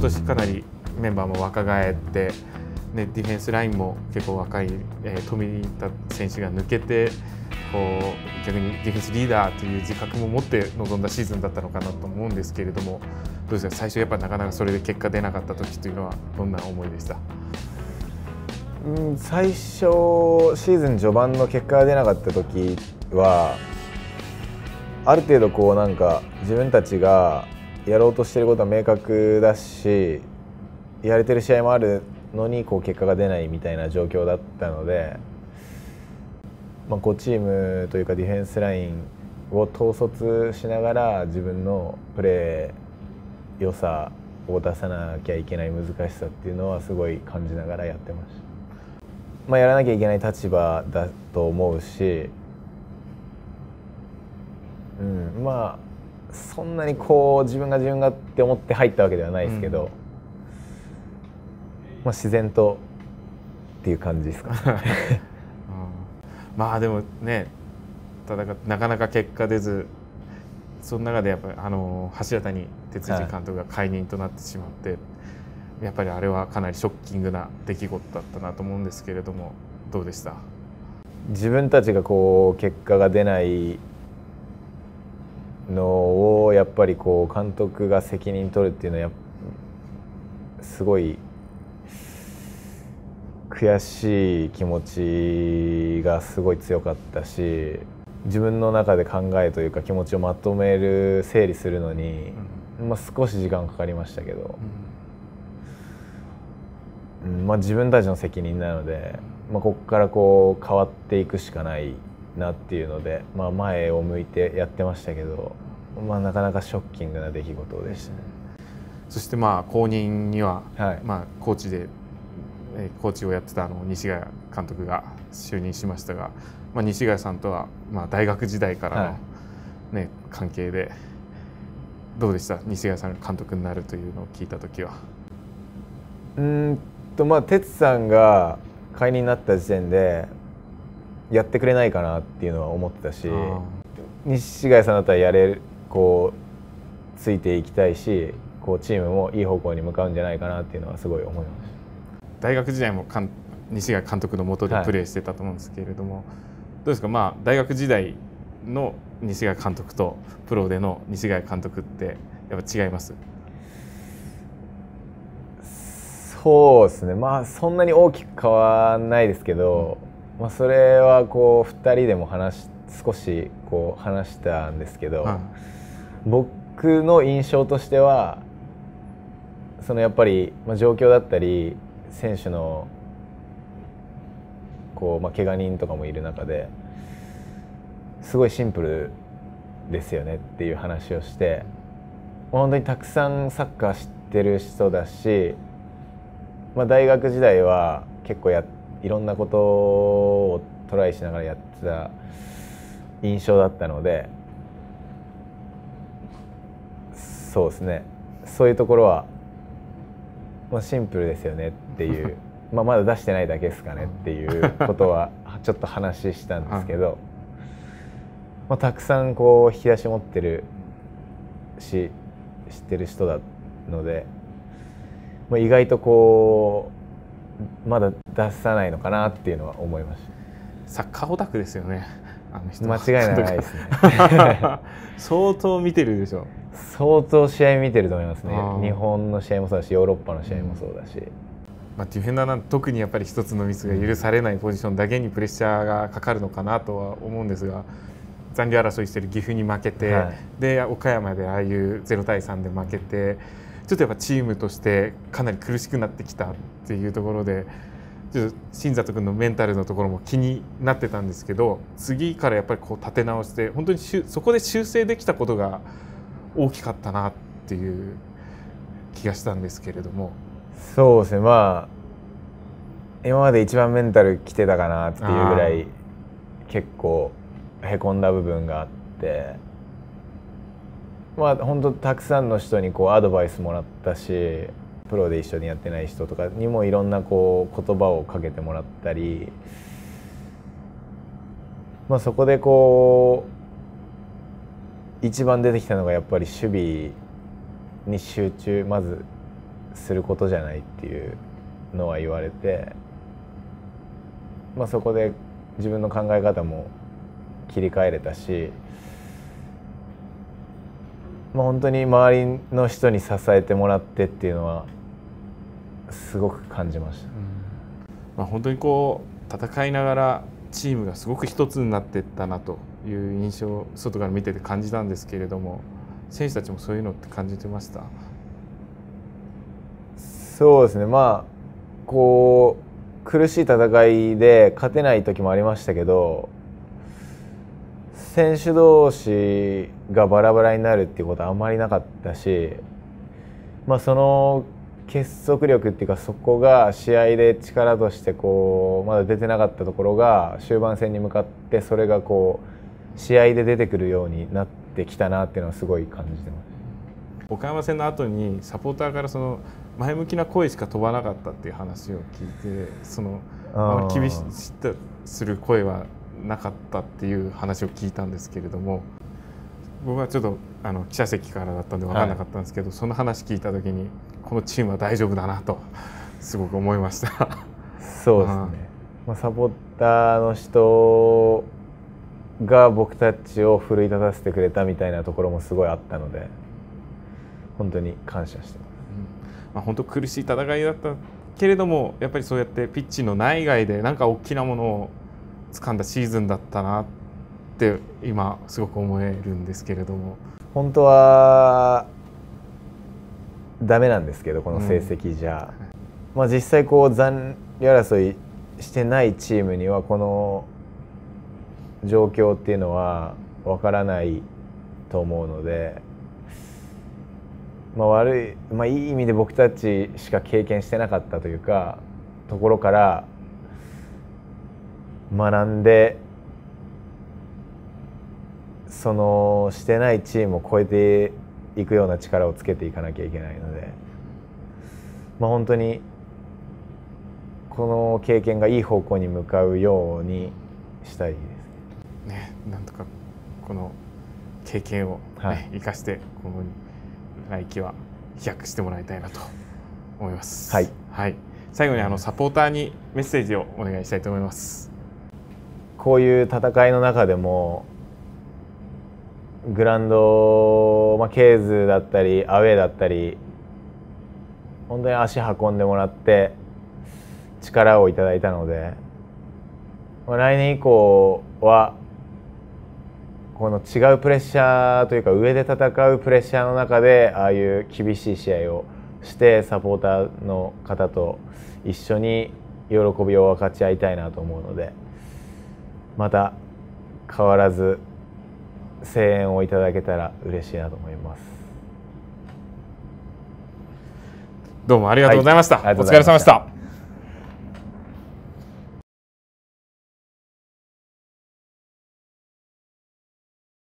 今年かなりメンバーも若返って、ね、ディフェンスラインも結構若い、えー、富田選手が抜けてこう逆にディフェンスリーダーという自覚も持って臨んだシーズンだったのかなと思うんですけれどもどうですか？最初やっぱなかなかそれで結果出なかった時というのはどんな思いでした？うん最初シーズン序盤の結果が出なかった時はある程度こうなんか自分たちがやろうとしてることは明確だしやれてる試合もあるのにこう結果が出ないみたいな状況だったので、まあ、こうチームというかディフェンスラインを統率しながら自分のプレー良さを出さなきゃいけない難しさっていうのはすごい感じながらやってました。まあ、やらなきゃいけない立場だと思うし、うん、まあそんなにこう自分が自分がって思って入ったわけではないですけど、うん、まあ、自然とっていう感じですか、うん、まあでもねただなかなか結果出ずその中でやっぱりあの柱谷哲司監督が解任となってしまって、はい、やっぱりあれはかなりショッキングな出来事だったなと思うんですけれどもどうでした？自分たちがこう結果が出ないのをやっぱりこう監督が責任取るっていうのはすごい悔しい気持ちがすごい強かったし自分の中で考えというか気持ちをまとめる整理するのに、うん、まあ、少し時間かかりましたけど、うん、まあ、自分たちの責任なので、まあ、ここからこう変わっていくしかないなっていうので、まあ、前を向いてやってましたけど、まあ、なかなかショッキングな出来事でしたね。そしてまあ後任には、はい、まあ、コーチでコーチをやってたあの西ヶ谷監督が就任しましたが、まあ、西ヶ谷さんとはまあ大学時代からのね、はい、関係でどうでした？西ヶ谷さんが監督になるというのを聞いた時は。うんとまあ哲さんが解任になった時点でやってくれないかなっていうのは思ってたし西ヶ谷さんだったらやれるこうついていきたいしこうチームもいい方向に向かうんじゃないかなっていうのはすごい思いました。大学時代も西谷監督のもとでプレーしてたと思うんですけれども、はい、どうですか、まあ、大学時代の西谷監督とプロでの西谷監督ってやっぱ違います？そうですね。まあそんなに大きく変わらないですけど、うん、まあ、それはこう2人でも話少しこう話したんですけど、僕の印象としてはそのやっぱり、まあ、状況だったり選手のこう、まあ、怪我人とかもいる中ですごいシンプルですよねっていう話をして本当にたくさんサッカー知ってる人だし、まあ、大学時代は結構やいろんなことをトライしながらやってた印象だったのでそうですね。そういうところはまあ、シンプルですよねっていう。まあまだ出してないだけですかねっていうことは ちょっと話したんですけど、まあ、たくさんこう引き出し持ってるし知ってる人だので、まあ、意外とこうまだ出さないのかなっていうのは思いましたサッカーオタクですよね。あの人。間違いないですね。相当見てるでしょ。相当試合見てると思いますね。日本の試合もそうだしヨーロッパの試合もそうだし、うん、まあ、ディフェンダーなん特にやっぱり一つのミスが許されないポジションだけにプレッシャーがかかるのかなとは思うんですが残留争いしてる岐阜に負けて、はい、で岡山でああいう0対3で負けてちょっとやっぱチームとしてかなり苦しくなってきたっていうところで。ちょっと新里君のメンタルのところも気になってたんですけど次からやっぱりこう立て直して本当にそこで修正できたことが大きかったなっていう気がしたんですけれども。そうですね。まあ今まで一番メンタルきてたかなっていうぐらい結構へこんだ部分があってまあ本当たくさんの人にこうアドバイスもらったしプロで一緒にやってない人とかにもいろんなこう言葉をかけてもらったり、まあ、そこでこう一番出てきたのがやっぱり守備に集中まずすることじゃないっていうのは言われて、まあ、そこで自分の考え方も切り替えれたし、まあ、本当に周りの人に支えてもらってっていうのはすごく感じました。うん、まあ、本当にこう戦いながらチームがすごく一つになっていったなという印象を外から見てて感じたんですけれども選手たちもそういうのって感じてました？そうですね。まあこう苦しい戦いで勝てない時もありましたけど選手同士がバラバラになるっていうことはあんまりなかったし、まあ、その結束力っていうかそこが試合で力としてこうまだ出てなかったところが終盤戦に向かってそれがこう試合で出てくるようになってきたなっていうのはすごい感じてます。岡山戦の後にサポーターからその前向きな声しか飛ばなかったっていう話を聞いてそのあ厳しくする声はなかったっていう話を聞いたんですけれども僕はちょっとあの記者席からだったんで分からなかったんですけど、はい、その話聞いた時にこのチームは大丈夫だなとすごく思いました。そうですね、まあ、サポーターの人が僕たちを奮い立たせてくれたみたいなところもすごいあったので本当に感謝してます、うん。まあ、本当苦しい戦いだったけれどもやっぱりそうやってピッチの内外で何か大きなものを掴んだシーズンだったなって今すごく思えるんですけれども。本当はダメなんですけどこの成績じゃ、うん、まあ、実際こう残留争いしてないチームにはこの状況っていうのは分からないと思うので、まあ、悪い、まあ、いい意味で僕たちしか経験してなかったというかところから学んでそのしてないチームを超えていくような力をつけていかなきゃいけないので、まあ、本当にこの経験がいい方向に向かうようにしたいですね。なんとかこの経験を、ね、はい、生かしてこの来季は飛躍してもらいたいなと思います。はい、はい、最後にあのサポーターにメッセージをお願いしたいと思います。こういう戦いの中でもグランド、まあ、ケーズだったりアウェーだったり本当に足運んでもらって力をいただいたので、まあ、来年以降はこの違うプレッシャーというか上で戦うプレッシャーの中でああいう厳しい試合をしてサポーターの方と一緒に喜びを分かち合いたいなと思うのでまた変わらず声援をいただけたら嬉しいなと思います。どうもありがとうございました、はい、お疲れ様でした